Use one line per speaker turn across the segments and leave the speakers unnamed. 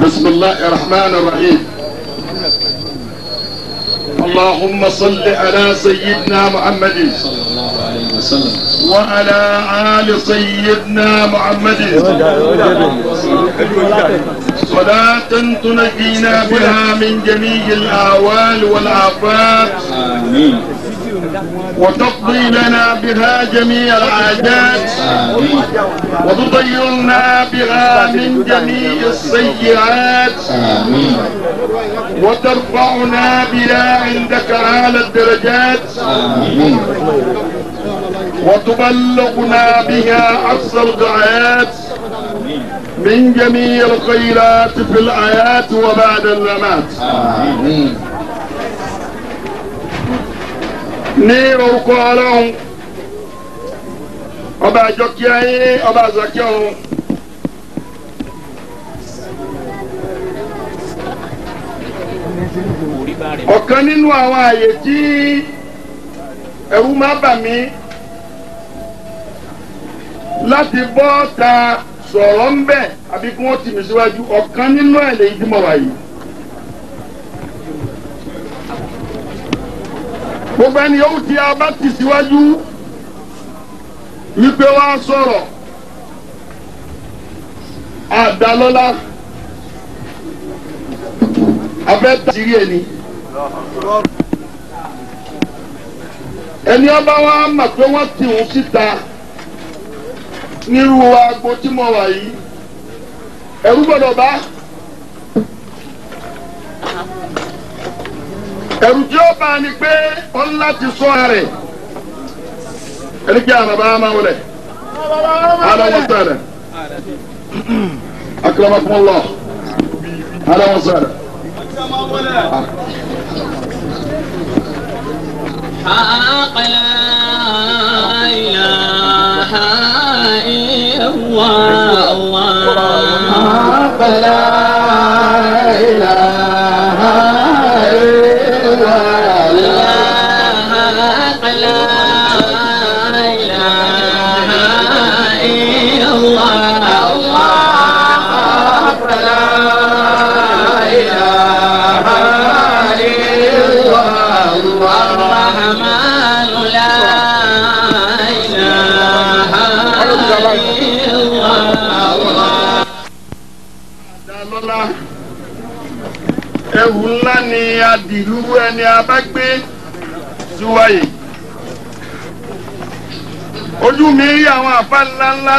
بسم الله الرحمن الرحيم. اللهم صل على سيدنا محمد.
صلى الله عليه وسلم
وعلى آل سيدنا محمد. صلاة تنجينا بها من جميع الآوال والآفات.
آمين.
وتقضي لنا بها جميع
آمين
وتطيرنا بها من جميع السيئات وترفعنا بها عندك أعلى الدرجات وتبلغنا بها أقصى الغايات من جميع الخيرات في الآيات وبعد الممات
آمين
ní orúkọ ọlọ́run ọba àjọkí ayé ọba àzàkí ọ̀run ọ̀kan nínú àwọn àyè tí ẹ̀rù máa bà mí láti bọ́ ta sọ̀rọ̀ ń bẹ̀ àbí kí wọ́n tì mí síwájú ọ̀kan nínú ẹ̀ lèyí tí mo wà yìí. Gbogbo ẹni yòówù tí a bá tì síwájú wípé wá sọ̀rọ̀ àdálọ́lá abẹ́ tàṣírí ẹni. ẹni ọba wa mà pé wọ́n tì wọ́n síta nírú agbo tí mo wà yìí ẹ̀rú gbọ́dọ̀ bá. Akramakumullah ara wọn sọ̀rọ̀.
حق لا إله إلا الله الله
حق لا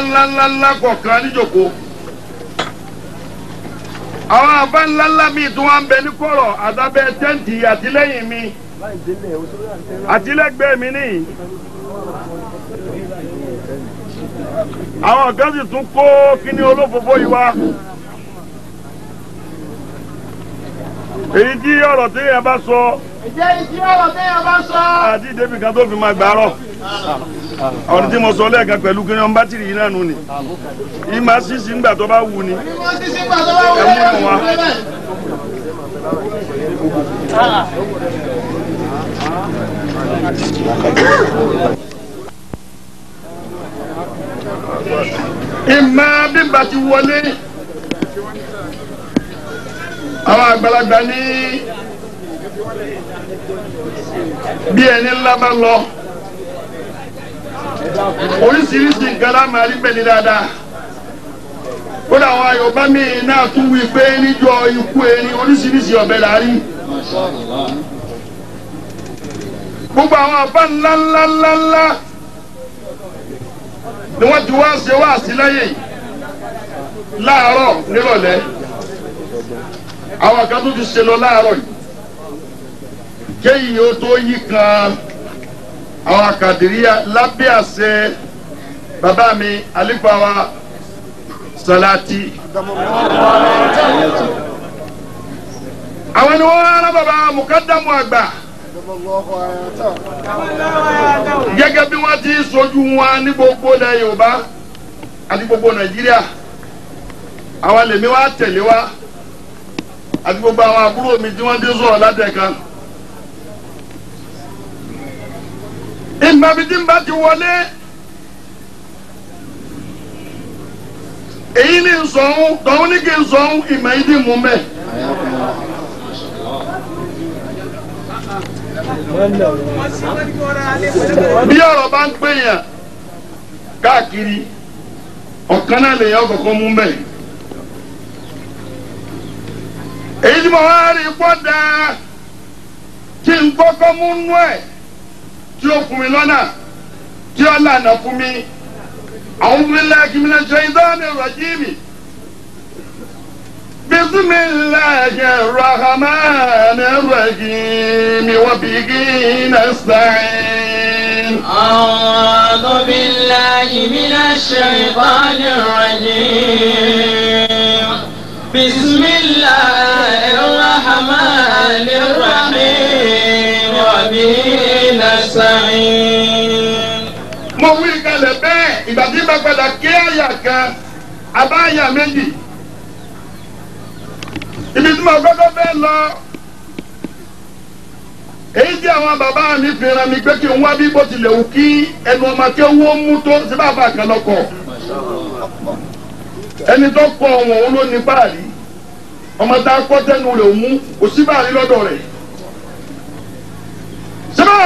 ńlá ńlá ńlá ńlá ńlá kọ̀ọ̀kan níjòkó. Àwọn àfa ńlá ńlá mi tí wọ́n ń bẹ ní kọ̀rọ̀ àtàbẹ̀ tẹ́ǹtì àtìlẹ́yìn mi. Àtìlẹ́gbẹ̀ẹ́ mi nìyí. Àwọn kan sì tún kó kíní olófòfó yìí wá. èyí tí ọ̀rọ̀ téèyàn bá sọ
Ǹjẹ́ ìdí ọ̀rọ̀ téèyàn bá sọ?
àti débi kan tó fi máa gbàárọ̀ ọ̀rọ̀ tí mo sọ lẹ́ẹ̀kan pẹ̀lú kí wọ́n bátìrì yìí náà nù ni ìmọ̀ sísì ńgbà tó bá wù ni
Bí wọ́n ti sí pàtó bá wọlé
Ẹ mú
láti
wá.
ìgbé bẹ́ẹ̀.
ìmọ̀ bímbà ti wọlé àwọn àgbàlagbà ní bí ẹni ńlá bá lọ oríṣiríṣi nǹkan láàmú arígbẹ̀ni dáadáa. Kódà àwọn ayọ̀bá mi náà tún wí pé níjọ ikú erin oríṣiríṣi ọ̀bẹ là á rí. Gbogbo àwọn àbá ńlá ńlá ńlá ńlá ni wọ́n ti wá ṣe wá sí láyè láàárọ̀ nírọ̀lẹ́. Àwọn kan tó ti ṣe lọ láàárọ̀ yìí kéyìí ó tó yí kan àwọn àkàdìríyà lábẹ́ àṣẹ bàbá mi alifawa salati àwọn ni wọ́n rán bàbá mukadamu àgbà. Gẹ́gẹ́ bí wọ́n ti sojú wọn ní gbogbo ilẹ̀ yorùbá àti gbogbo nàìjíríà. Àwọn lèmi wá tẹ̀lé wa àti gbogbo àwọn àbúrò mi tí wọ́n ti sọ̀rọ̀ látẹ̀kan. Ìmọ̀bi tí n bá ti wọlé èyí ni n sọ̀hún tọ̀hún ní kí n sọ̀hún ìmọ̀ yìí ti mú mẹ́. bí ọ̀rọ̀ bá ń pèèyàn káàkiri ọ̀kan náà lèèyàn kọ̀ọ̀kan mú mẹ́. èyí tí mo wá rí pọ́ dáa tí n kọ́kọ́ mú nú ẹ̀ tí ó fún mi lọ́nà tí ó lànà fún mi àwọn fúnilẹ̀ kìmínà ṣe ìdáni rọ̀jìmì bisimilahi rahmani rahimi wa bihi
nasta'in. a'udhu billahi minash shaitani rajim. bisimilahi rahmani rahimi wa bihi nasta'in.
mo wí kalẹ̀ bẹ́ẹ̀ ìgbà tí bá padà ké àyà kan àbá àyà méjì. Ibi tí mo gbọ́dọ̀ bẹ́ẹ̀ lọ èyí tí àwọn bàbá mi fi ran mi pé kí n wá bí bó tilẹ̀ wù kí ẹnu ọmọ kí owó mú tó sí bàbá kan lọ́kọ̀. Ẹni tó kọ ọ̀wọ̀n olóníbàárí ọmọ tá a kọ́ tẹnu rẹ̀ mú kò sí bàárí lọ́dọ̀ rẹ̀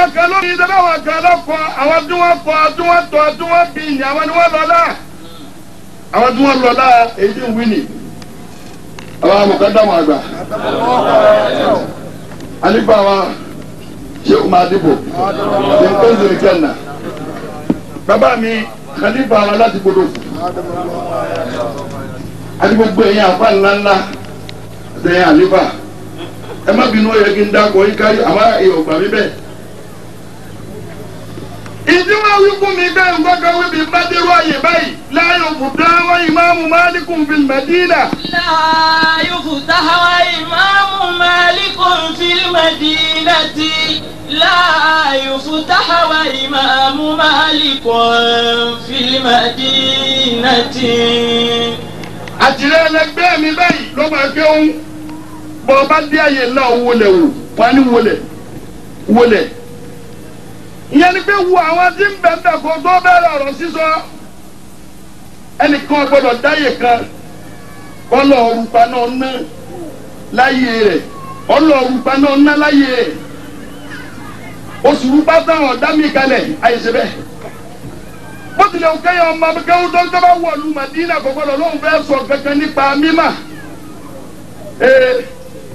sẹ́bàá kan lórí sẹ́bàá kan lọ́kọ̀ àwọn tí wọ́n kọ́ tí wọ́n tọ́ tí wọ́n bí ní àwọn ni wọ́n lọ àwọn tí wọ́n èyí ń wí nì àwọn amọ̀kádàmọ̀ àgbà. Alígbà wa ṣé o máa dìbò ṣe ń pè é zèrè kẹ́nà bàbá mi khalifa wa láti gbọdọ̀ àti gbogbo ẹ̀yin àfa ńláńlá àtẹ̀yìn àlífà. Ẹ má bínú ó yẹ kí n dákọ̀ yín kárí àmọ́ èèyàn bẹ́ẹ̀ ìdíwọ́ wípé mi gbé ngbọ́dọ̀ wípé bádérú ayé báyìí láyò fùtá wá ìmáàmù máàlíkùn fi mẹ́dínà.
láyò fùtá wá ìmáàmù máàlíkùn fi mẹ́dínà ti láyò fùtá wá ìmáàmù máàlíkùn fi mẹ́dínà ti.
àtìlẹ́ ẹlẹgbẹ́ mi báyìí ló máa gbé ohun bọ́ bá dé àyè náà wọlé wò wọ́n á ní wọlé wọlé ìyẹn ni pé wo àwọn tí ń bẹ̀ ń bẹ̀ kó tó bẹ̀rẹ̀ ọ̀rọ̀ sísọ. Ẹnìkan gbọ́dọ̀ dáyè kan kọ́lọ̀ ọ̀rùpa náà ná láyé rẹ̀. Ọlọ́ ọ̀rùpa náà ná láyé rẹ̀. Oṣù rúpa táwọn ọ̀dá mi kalẹ̀ àyèsè bẹ́ẹ̀. Bó tilẹ̀ ń kẹ́yìn ọmọ akẹ́wọ́n tó ń tọ́ bá wọ̀lú Madina kò gbọ́dọ̀ lóun fẹ́ sọ kankan nípa mímà.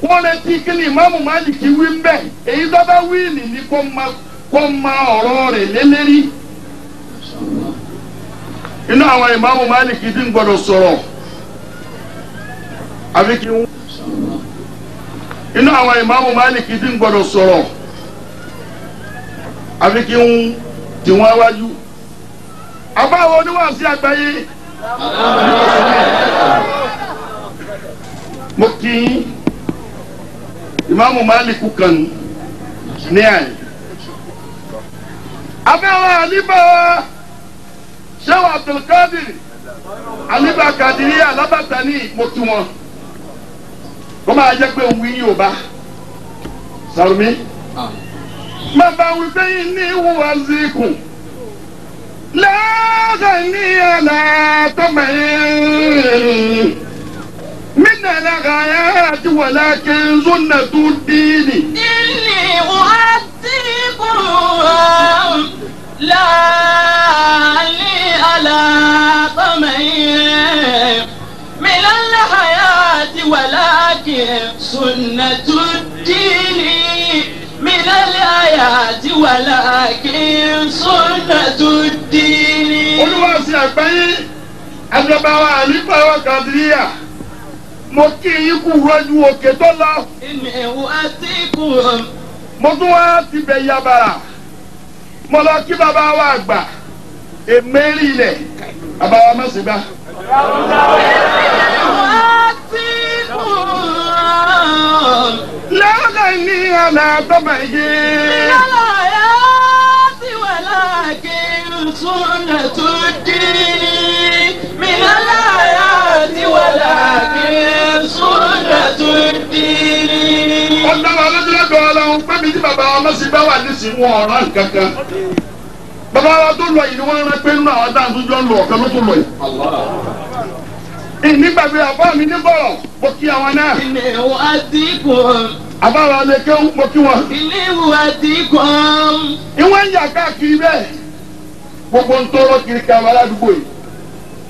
Wọ́n lè ti kíni ìmáàmù Málìkì wí ń bẹ̀. Èyí tó bá wí nì ní kó ma kó ma ọ̀rọ̀ rẹ̀ lélẹ́rí inú àwọn ìmáàmù Málìkì ti gbọ́dọ̀ sọ̀rọ̀. Àfi kí n inú àwọn ìmáàmù Málìkì ti gbọ́dọ̀ sọ̀rọ̀. Àfi kí n tì wọ́n wájú. Àbáwo oníwàásí àgbáyé? Mo kí ìmáàmù Málìkù kan ní àyè afẹ́wọ́ àlíbà ṣẹ́wọ̀ abdulkadir àlíbà kàdìrí alábàtàní mo tu wọn. Kó máa jẹ́ pé wí yóò bá. Sàrùmí bàbá wípé yìí ní ìwúwa zikù lẹ́ẹ̀dẹ̀ ní ẹ̀là tọ́mọ̀ yìí mí nàlẹ́ àyà àti wàlá kí n zó
nà tó dín لي على طمعين من الحياة ولكن سنة الدين من الآيات ولكن سنة الدين
olùwàsí àgbáyé àjọbáwa àlífàwà kàdíríà mo kí yín kú rọ́jú òkè tó lọ
إني أعطيكم
mo tún wá ti bẹ̀ yabara mo lọ kí bàbá wa àgbà èmẹ́rì ilẹ̀ bàbá má ṣe
gbá.
lọ́lá ní àná àtọ́mọ̀ yìí.
lọ́lá yá ti wà láàkì súnà tó dé. mi
lọ́lá yá ti wà láàkì súnà tó dé. ó lójúlọ́dọ̀ ọlọ́run pé mi tí bàbá wa má sì gbà wà nísìnyí wọn ọ̀ràn kankan. bàbá wa tó lọ yìí ni wọ́n rán pé nínú àwọn dáhùn tó jọ ń lọ ọ̀kan ló tó lọ yìí. ìnígbàgbé àbá mi ní bọ̀rọ̀ mo kí àwọn náà
ilé ìwádìíkùn
àbára lè kéwú mo kí wọn.
ilé ìwádìíkùn
ìwọ́n ń yà káàkiri bẹ́ẹ̀ gbogbo ń tọrọ kiri ká wà ládùúgbò yìí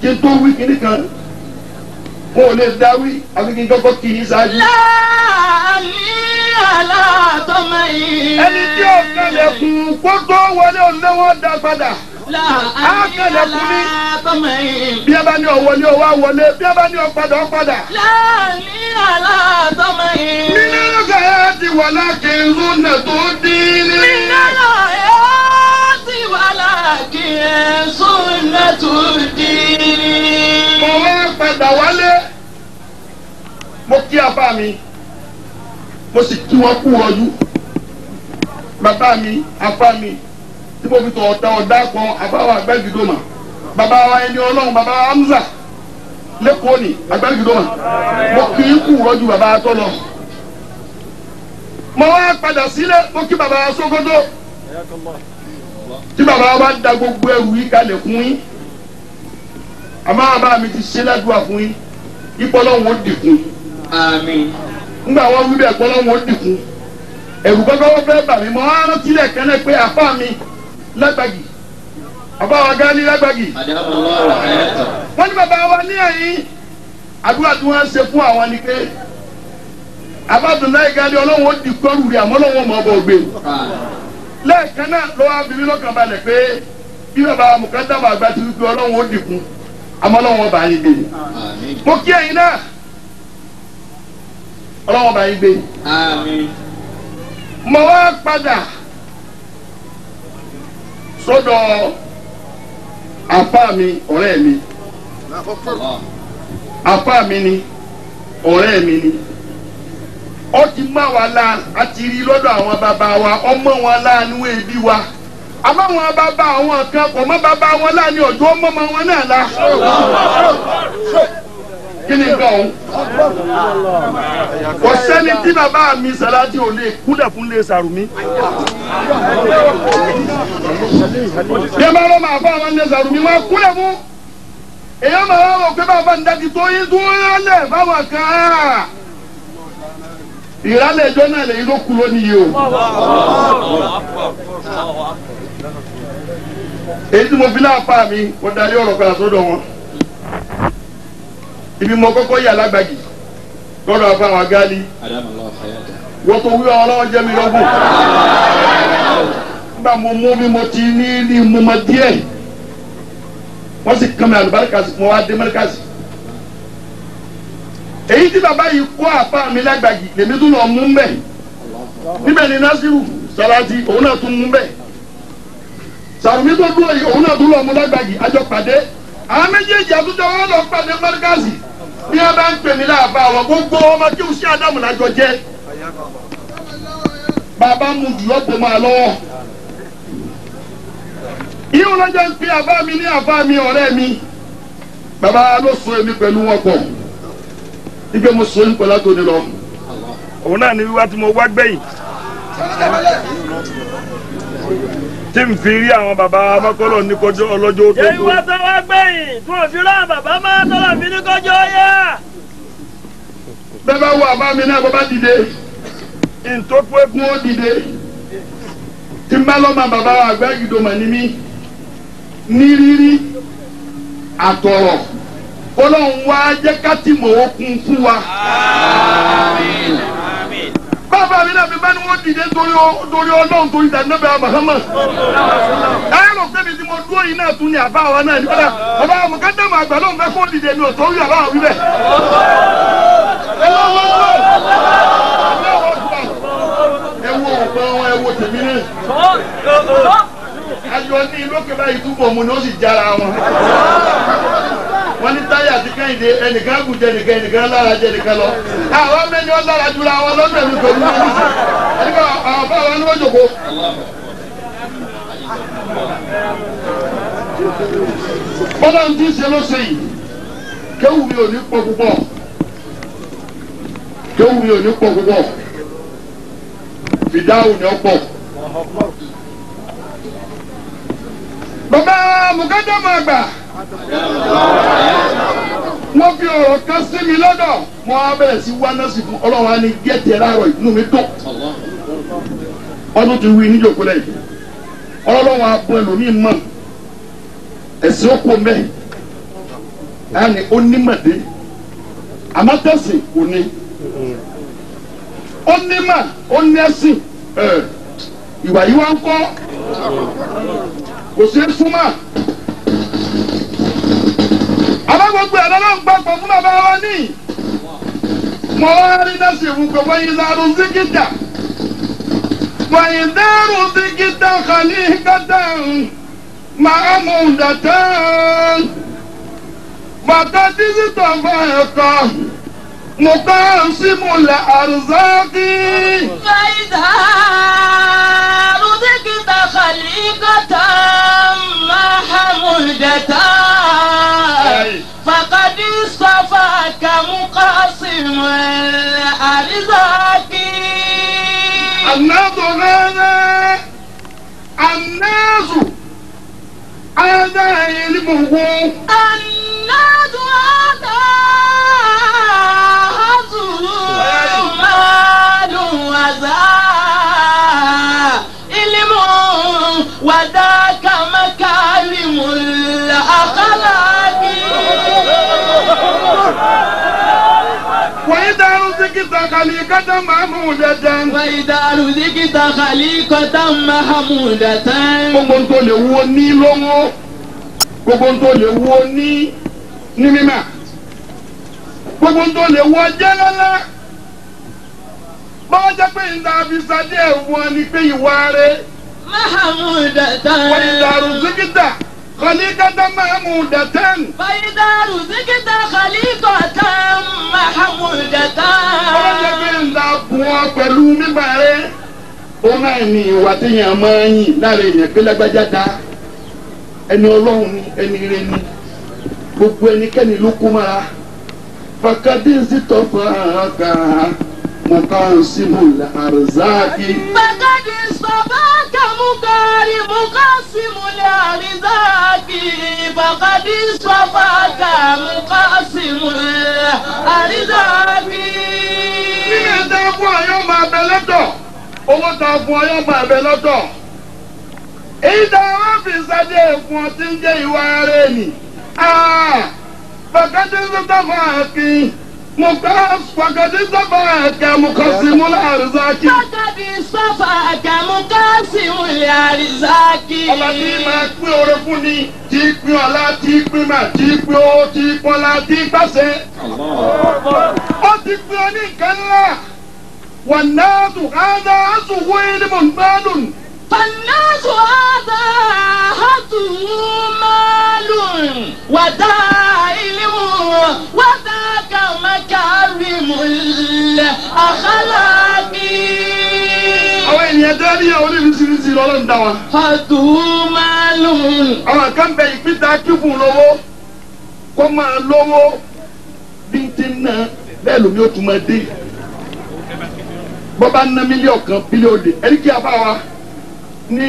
kí n tó wí kíní kan wọn ò lè dáwí àfi kí n kọ́kọ́ kì í ṣáájú.
láàlí alátọ́mọ yìí.
ẹni tí ó kẹlẹ̀kùn kó tó wọlé òun wọn dá padà
láàlí
kẹlẹ̀kùn ní. bí a bá ní ọ̀wọ́lé ọwọ́ àwọlé bí a bá ní ọ̀padà ọ̀padà.
láàlí alátọ́mọ yìí.
nínú ọ̀gá ti wà láti lónà tó dín ní.
Nínú ẹ̀ ti wà ẹ̀ súnà tó di.
mo wá padà wálé mo kí apá mi mo sì kí wọn kú ọdún. Bàbá mi apá mi tí mo fi tọ̀ ọ̀tá ọ̀dá kan àbáwọ̀ àgbẹ̀gìdòmà bàbá wa ẹni ọlọ́run bàbá Hamza. Lẹ́kọ̀ọ́ ni àgbẹ̀gìdòmà mo kí í kú ọdún bàbá tọ́ lọ. mo wá padà sílé mo kí bàbá Sókótó. Tí bàbá wa da gbogbo ẹrù yìí kalẹ̀ fún yín. Àmọ́ bàbá mi ti ṣe ládùúgbà fún yín. Ìpọ́lọ́hún ó dìkun. Ńgbà wọn wí bẹ́ẹ̀ pọ́lọ́hún ó dìkun ẹ̀rù wọ́n fẹ́ bà mí. Mọ́ arántí lẹ̀ kẹ́lẹ́ pé àfa mi lágbàgì. Àfa wa gání lágbàgì. Wọ́n ní bàbá wa ní ẹ̀yìn. Àdúrà tí wọ́n ṣe fún àwọn ni pé abáàdùnláì gání ọlọ́run ó rẹ̀ àmọ́ ọlọ́run ọmọ ọbọ̀ gbé. Lẹ́ẹ̀kan náà fi mí lọ́kàn balẹ̀ pé bí bàbá mùkádàmù àgbà ti wí pé ọlọ́run ó dìkun àmọ́ ọlọ́run ọba gbé.
Àmín.
mo kí ẹ̀yin náà ọlọ́run ọba yín gbé.
Àmín.
mo wá padà sọ́dọ̀ àfá mi ọ̀rẹ́ mi.
Allah.
àfá mi ni ọ̀rẹ́ mi ni. Ó ti má wa la a ti rí lọ́dọ̀ àwọn bàbá wa ọmọ wọn la ni wọ́n ebi wa àmọ́ àwọn bàbá àwọn kan kò mọ́ bàbá wọn la ni ọ̀dọ́ ọmọ wọn náà la kí ni nǹkan ọ̀hún kò sẹ́ni tí bàbá mi sàlájì ò lè kúlẹ̀ fún lè sàrùmí. bí ẹ bá lọ́ máa fọ́ àwọn lè sàrùmí wọn kúlẹ̀ fún. èèyàn máa wò pé bàbá ń dájú tó yín tó yálẹ̀ fáwọn kan ìrálẹ̀ ẹjọ́ náà lèyìn ló kú lónìí o. èyí tí mo fi láàpá mi mo darí ọ̀rọ̀ padà sọ́dọ̀ wọn ibi mo kọ́kọ́ yà lágbàgì lọ́dọ̀
Adamallahu hayata.
wọ́n tó wíwá ọlọ́wọ́ jẹ́ mi lọ́gùn. nígbà mo mú mi mo ti ní ní mo mọ díẹ̀ wọ́n sì kàn mí àlùbáríkà sí mo wá dé mẹ́ríkà sí. èyí tí bàbá yìí kó àfa mi lágbàgì lèmi tún lọ mú mbẹ níbẹ̀ ni Nasiru Salati òun náà tún mú mbẹ Sàrùmí tó dúró yìí òun náà tún lọ mú lágbàgì àjọ pàdé àwọn méjèèjì àtúntò wọn lọ pàdé mẹ́ríkà sí bí wọn bá ń pè mí láàbà àwọn gbogbo ọmọ kí o sí Ádámù lájọ jẹ bàbá mu jù ọ́ máa lọ́wọ́. Ìyẹn lọ́jọ́ ń pe àbá mi ní àbá mi ọ̀rẹ́ mi. Bàbá ló so èmi pẹ̀lú wọn pọ̀. Ike mo so yín pẹ̀lú àtòní lọ. Òun náà ni wíwá tí mo wá gbẹ̀yìn. Tí n fi rí àwọn bàbá amákọ́lọ̀ ní kọjọ́ ọlọ́jọ́ tó
èyí wá tó wá gbẹ̀yìn tí wọ́n fi rán bàbá máa tọ́lọ̀ fi ní kọjọ́ yá.
Bẹ́ẹ̀ bá wo àbá mi náà bọ́ bá dìde. Ntọ́kú ẹkún ó dìde. Tí n bá lọ́mọ bàbá àgbà ìdòmọ̀ ní mí. Ní rírí àtọ̀rọ̀. Ọlọ́run wá jẹ́ ká tí mò ń kún fún wa. Bàbá mi náà fi bá ní wọ́n dìde torí Ọlọ́run torí ìdánilẹ́bẹ̀ Muhammad. Ẹ lọ sẹ́bi tí mo dúró yìí náà tún ní àbá wa náà nígbà bàbá àmọ̀kádàmọ̀ àgbà lóun fẹ́ kó dìde ní òtò orí àbá wa wíbẹ̀. Ẹ wo ọ̀pọ̀ wọn ẹ wo tèmi náà ayọ̀ ní lókè báyìí túbọ̀ mu ni ó sì jára wọn. Kẹ́hìndé ẹnìkan kù jẹ nìkan ẹnìkan lára jẹ nìkan lọ. àwọn mẹ́ni wọn lára jura wọn lọ́dọ̀ mi pẹ̀lú nísì. ẹnìkan àwọn bá wọn ní wọ́n jòkó. bọ́lá ń ń ṣe ṣe yìí kéwù mi ò ní pọ̀ púpọ̀ kéwù mi ò ní pọ̀ púpọ̀ fìdáhùn ni ó pọ̀. bàbá mùkádàmù àgbà wọ́n fi ọ̀rọ̀ kan sí mi lọ́dọ̀. Mo á bẹ̀rẹ̀ sí wá sí fún ọlọ́run á ní gẹ́tẹ̀ láàárọ̀ inú mi dùn. Ọdún ti wí níjòkó lẹ́yìn. Ọlọ́run á bọ ẹlòmíín mọ̀. Ẹ̀sìn ó kó mẹ́. Ẹ̀ ní onímọ̀dé àmọ́ tẹ̀sìn kò ní. Onímọ̀ oníẹ̀sìn ìwà yìí wá ń kọ́. Kò sí súnmọ́ alágbègbè ọlọ́run gbàgbọ́ fún bàbá wa ní. mo wá rí náà sì wù kọ́ wáyé dárú síkítà wáyé dárú síkítà kàní kàtà máa mú dàtà bàtà dídí tó ń bá ẹ̀kọ́ mo kọ́
símù lẹ́ àrùsáàkì. wáyé dárú. مقاسم الأرزاق
الناس هذا الناس هذا علمه
الناس هذا هزو مال وذا علم وذاك
وإذا رزقت خليقة محمودة
وإذا رزقت خليقة محمودة
gbogbo ń tó lè wo ní lówó gbogbo ń tó lè wo ní ní mímà gbogbo ń tó lè wo jẹ́ lọ́lá bọ́wọ́ jẹ́ pé ìdá abisadé ẹ̀wọ̀n ni pé ìwà rẹ̀
محمودة
wọ́n ìdá rùzíkítà kọ́líkátà mahmudatan
فإذا رزقت خليقة محمودة
bọ́wọ́ jẹ́ pé ìdá bùn ọ pẹ̀lú mímà rẹ̀ ó náà ní ìwà téèyàn máa ń yìn láàrin èèyàn pé lágbájá dá ẹni ọlọ́run ni ẹni ire ni gbogbo ẹnikẹ́ni ló kú mọ́ra fakadínsì tọ́fà ká mọ̀kánsímù àrùzáàkì.
فقد اصطفاك مكارم قاسم الأرزاق فقد اصطفاك مقاسم الأرزاق
nínú ẹ̀dá fún ọyọ́ máa bẹ lọ́tọ̀ owó tá a fún ọyọ́ máa bẹ lọ́tọ̀ èyí tá a wá fi sáde fún ọ tí ń jẹ́ ìwà rẹ̀ nì fakadínsì tọ́fà kí fakadínsì tọ́fà kí mọ̀kánsímù àrùzáàkì.
فقد اصطفاك مقاسم الأرزاق
ọba tí máa pín oore fún ni tí pín ọlá tí pín mà tí pín owó tí pín ọlá tí pàṣẹ.
Allah.
ó ti pín ọ ní nǹkan ńlá wọn náà tún ádá àtúwò ìdìbò gbádùn.
فالناس هذا هته مال وذا علم وذاك مكارم الأخلاق
àwọn ènìyàn tẹ́lẹ̀ bí àwọn oníṣiríṣi lọ́lọ́run dá wa.
fàtúmálùn.
àwọn kan bẹ ìpínta kíkù lówó kó máa lówó bí n ti ná bẹ́ẹ̀ lómi ó tún máa dé bọ́ bá ná mílíọ̀nù kan bílíọ̀nù dé ẹni kí a bá wa ní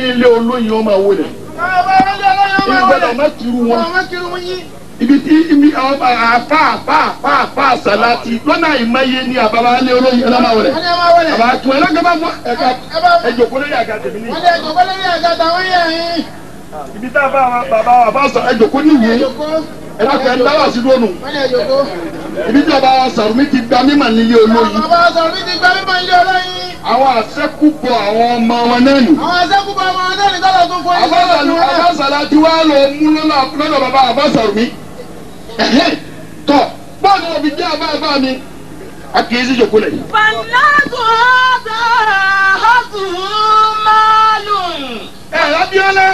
ibi tí ibi àwọn àfa àfa àfa àfa àsàlátì lọ́nà ìmọ̀ye ní àbábá alẹ́ olóyin ẹ̀rọ máa wọlé. àbá tún ẹ lọ́gàá bá fún ẹ̀ka ẹ̀jọ̀ kó lórí àga tèmi ní. ibi tá a bá wa bàbá wa bá sọ ẹ̀jọ̀ kó ní ìwé ẹ̀rọ kẹ́ ń dáwà sí lónù. ibi tí bàbá wa Sàrùmí ti gba mímọ̀ nílé olóyin. àwọn àṣẹ́kùbọ̀ àwọn ọmọ wọn náà nù. wa lọ mú lọ́nà lọ́nà bàbá àbásàrùmí tọ bọ́ọ̀lù òbí jẹ́ àbáyébá mi a kì í sí jòkó lẹ̀.
pàǹdàtù ọ̀dà ọ̀sùn máàlù.
ẹ rábíọ́lá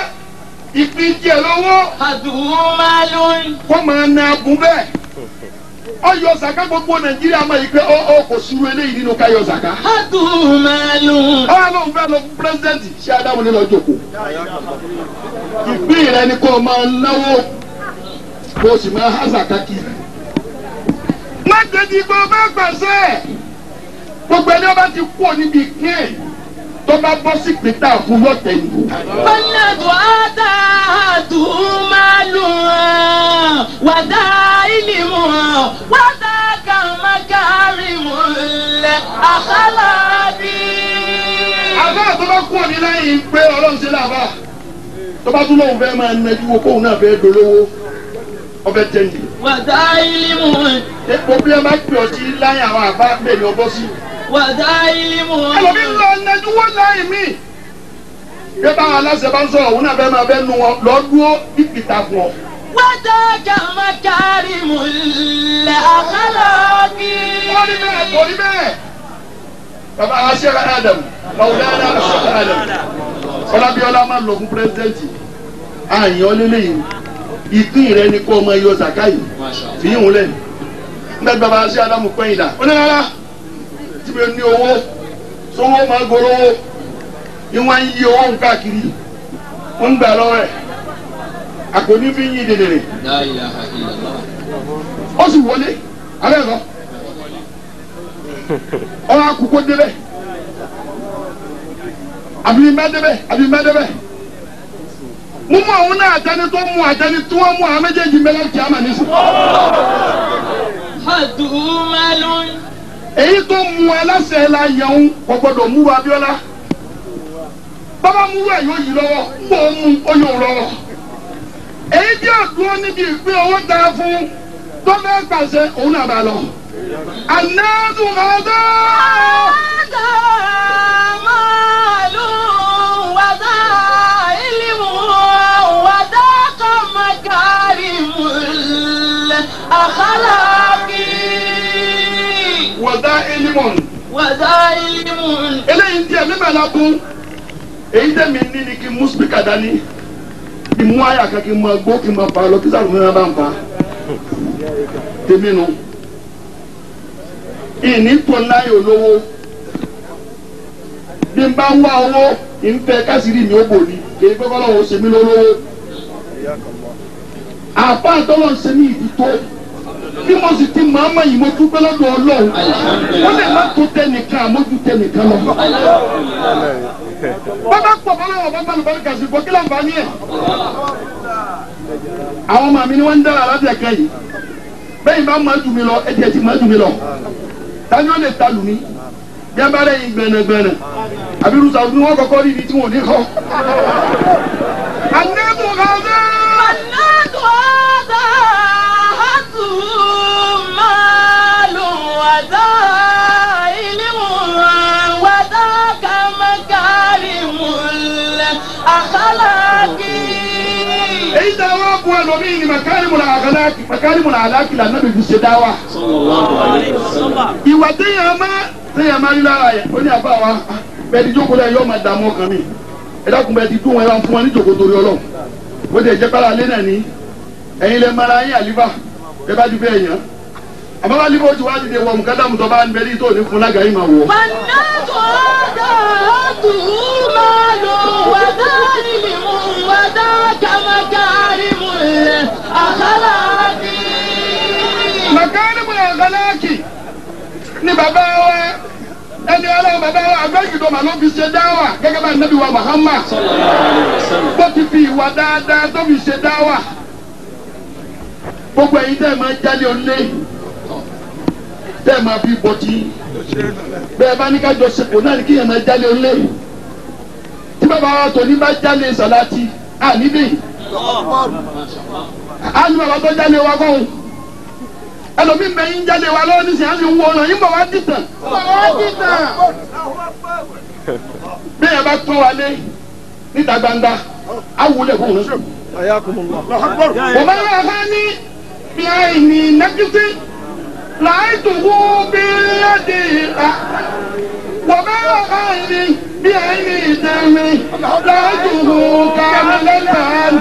ìpín jẹ lọ́wọ́.
ọ̀sùn máàlù.
kó máa na abùn bẹ́ẹ̀ ọyọ zaka gbogbo nàìjíríà máa yìí pé ọ ọ kò sí wẹlé yìí nínú káyọ
zaka. adùnmẹ́lù.
ọ̀rọ̀ ló ń fẹ́ lọ fún pírẹsidẹ́ǹtì ṣé adáwọlé lọ jókòó. ìpín rẹ ni kò máa náwó kó o sì máa hásà káàkiri. má jẹ́jì pé o bá gbàṣẹ́ gbogbo ẹni ọba ti kú ọ níbi kín tó bá bọ́ sí pété fún lọ́tẹ̀ ni.
bọ́lá tó á ta àtúntò máa lù hàn wàdà ìlì mu hàn wàdà kàmákàrí mu lẹ̀ àkàlà bí.
àbá tó bá kú ní lẹ́yìn pé ọlọ́run ṣe láàbà tó bá tún lóun fẹ́ máa nẹjú wo kóun náà fẹ́ dolówó ọbẹ̀ jẹ́
ní. wàdà ìlímù.
epo bí ẹ bá pè ọ sí láyé àwọn àbá pè ní ọbọ sí.
wàdà ìlímù.
ẹlòmí ń lọ ẹnẹjú wọn láyé mi. bí bá wọn aláṣẹ bá ń sọ̀rọ̀ òun náà bẹ́ẹ̀ máa bẹ́ẹ̀ nu wọn lọ dúró ìpì takùn ọ.
wàdà kàmá kárí mu lẹ àkàlà kí.
wọ́n ní bẹ́ẹ̀ kò ní bẹ́ẹ̀. bàbá aṣẹ́ Adam mawulana aṣẹ́ Adam kọ́lábíọ́lá máa lọ fún pírẹ́sidẹ́ǹtì àyàn ìpín rẹ ni kó ọmọ yọ zakai fi yín lẹ́nu nígbà tí bàbá aṣẹ́ Adamu pẹ́yìn dà ó ní rárá. Tí mi ní owó sówó máa gbólówó ni wọ́n ń yí owó ń káàkiri. Wọ́n ń gbà lọ́wọ́ ẹ̀ fi ń yí dèdèrè ó sì wọlé. Alẹ́ lọ ọ̀rọ̀ àkùkọ débẹ̀. Àbí mẹ́ débẹ̀ àbí mẹ́ débẹ̀ mú mọ òun náà àtẹni tó mú àtẹni tí wọ́n mú àwọn méjèèjì mẹlẹ kí á mà ní sùn. èyí tó mú aláṣẹ la yẹun kò gbọdọ̀ mú Abíọ́lá bàbá mú wẹ̀ yóò yí lọ́wọ́ kó o mú o yóò lọ́wọ́ èyí tí a dúró níbi ìpín owó ta fún tó fẹ́ pàṣẹ òun náà bá lọ.
àná tún máa dán. àkàlàkì.
wàdà elimon.
wàdà elimon.
eléyìí tiẹ̀ mímọ̀ la kún èyí tẹ̀ mí ní ni kí mú spíkà dání kí mú àyà kan kí mú agbó kí mú apá lọ kí sàrùn mìíràn bá ń pa tèmi nu ìní tó náyà olówó bí n bá ń wá owó ìfẹ́ kásìrì mi ó bò ní kí n gbọ́dọ̀ wọ́n ṣe mí lólówó àpá àtọ́wọ́n ṣe mí ìdí tó bí mo sì ti máa ma yìí mo dúpẹ́ lọ́dọ̀ ọlọ́run wọ́n lè má tó tẹnìkan àmójú tẹnìkan lọ. bàbá pọ̀ bọ́lá wọn bá bàlù bàlù kàṣí bọ́ kí ló ń bá ní ẹ̀. àwọn ọmọ mi ni wọ́n ń dára láti ẹ̀ka yìí bẹ́ẹ̀ bá máa jù mí lọ ẹ̀ tiẹ̀ ti máa jù mí lọ. tani ó lè ta lù mí bí a bá rẹ̀ yín gbẹ̀nẹ̀gbẹ̀nẹ̀ àbí rúṣà òbí wọn kọ́kọ́ rí ibi tí wọn ò ní kọ́. ànẹ́bù
وذا علم وذاك مكارم الأخلاق
èyí tẹ wá bu ẹlòmíì ni makarimu la àgàlàkì makarimu la àgàlàkì la nàbẹ fi ṣe dá wa. ìwà téèyàn má téèyàn má rí lára yẹ ó ní àbá wa bẹ́ẹ̀ ti jókòó lẹ́yìn yóò máa dààmú ọkàn mi ẹ dákun bẹ́ẹ̀ ti dún wọn ẹ bá ń fún wọn ní jòkó torí Ọlọ́run bó ti ẹ jẹ kára lé náà ní ẹ̀yin lẹ mara yín àlífà ẹ bá ju bẹ́ẹ̀ yàn àmọ́ wá líbo tí wàá dìde wọ̀ nǹkan dàmú tó bá ń bẹ́lí tó ní fún lága máa wọ̀.
bàná tó dà máa lò wàdá nìyí mú wàdá
kàmákàrí mú lẹ̀ àkàlà ni. màkàrí mu àgàlákì ni bàbá wa ẹni ọlọ́run bàbá wa agbẹ́jùdọ̀ màá fi ṣe dáwà gẹ́gẹ́ bá nàbí wa Muhammad tó ti fi ìwà dáadáa tó fi ṣe dáwà gbogbo ẹ̀yin tẹ́ máa jáde onílé bẹ́ẹ̀ máa fi bọ̀tí. Bẹ́ẹ̀ bá ní ká jọ sepò náà ní kí yẹn máa jálè ńlẹ̀ tí bàbá wa tò ní bá jálè sàláàtì à níbí. À ní bàbá tó jálè wa kọ́ ẹlòmíín bẹ́ẹ̀ yín jálè wa lọ́wọ́ nísìnyí àti wọ́n náà yín bọ̀ wá dìtàn. Bọ̀ wá dìtàn bẹ́ẹ̀ yẹn bá tún wa lé níta gbangba awulẹ̀ fún un. wọ́n máa fún mi bí i ní nẹ́kítì. رأيته بالذي ومن رآني بعين دم رأيته كاملا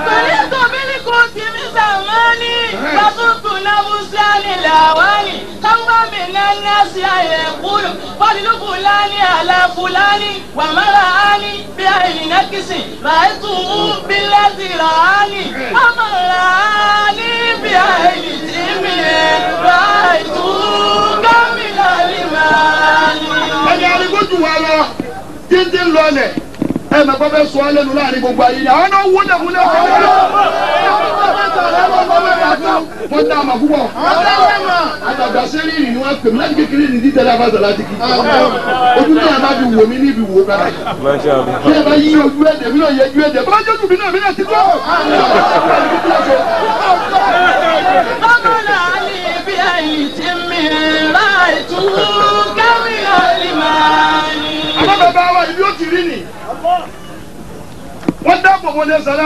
فرحت بالكنت من زماني فصرت نفسا للأواني خوفا من الناس أن يقولوا فضل فلان على فلان وما رآني بعين نكس رأيته بالذي رآني وما رآني
lọ́lẹ̀ ẹ mẹ kọ́ fẹ́ sọ ẹ lẹ́nu láàárín gbogbo ayé ni àwọn náà wó lẹ́kùn lẹ́kùn lẹ́kùn. wọ́n dá àmà púpọ̀ àtàgbà sẹ́rí ìrìn ni wọ́n pè mí láti kékeré ní dídá lábàtà láti kí. ojú náà bá fi wò mí níbi wò kára. bí ẹ bá yí ojú ẹ̀dẹ̀ mi náà yẹ ojú ẹ̀dẹ̀ bọ́lá jọ́jú mi náà mi náà ti tó.
bámọ́lá ni ibi ẹ̀yìn ti mi ráì
tún kẹ́mi ọ̀lì máa bàbá wa ibi ó ti rí ni. wọ́n dáàbò bo ní.